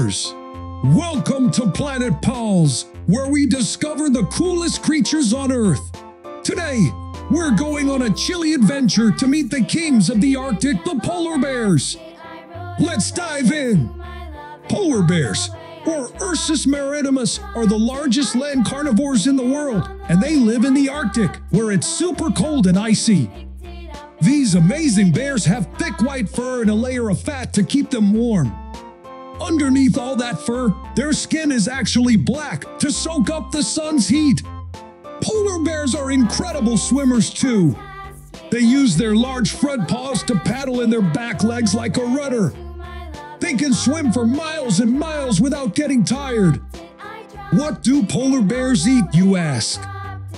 bears. Welcome to Planet Pals, where we discover the coolest creatures on Earth. Today, we're going on a chilly adventure to meet the kings of the Arctic, the polar bears. Let's dive in. Polar bears, or Ursus maritimus, are the largest land carnivores in the world, and they live in the Arctic, where it's super cold and icy. These amazing bears have thick white fur and a layer of fat to keep them warm. Underneath all that fur, their skin is actually black to soak up the sun's heat. Polar bears are incredible swimmers too. They use their large front paws to paddle in their back legs like a rudder. They can swim for miles and miles without getting tired. What do polar bears eat, you ask?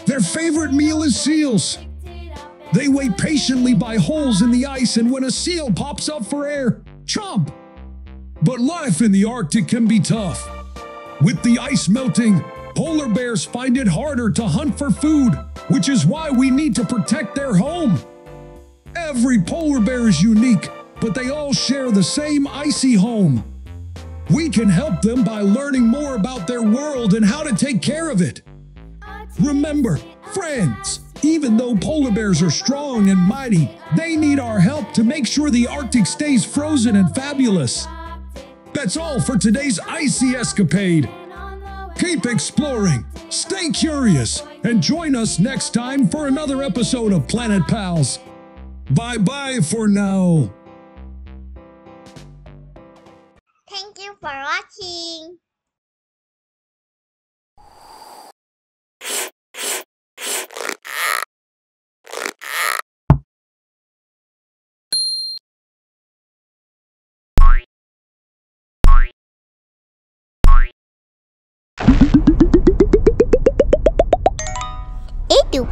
Their favorite meal is seals. They wait patiently by holes in the ice, and when a seal pops up for air, chomp! But life in the Arctic can be tough. With the ice melting, polar bears find it harder to hunt for food, which is why we need to protect their home. Every polar bear is unique, but they all share the same icy home. We can help them by learning more about their world and how to take care of it. Remember, friends, even though polar bears are strong and mighty, they need our help to make sure the Arctic stays frozen and fabulous. That's all for today's icy escapade. Keep exploring, stay curious, and join us next time for another episode of Planet Pals. Bye bye for now. Thank you for watching. Tiểu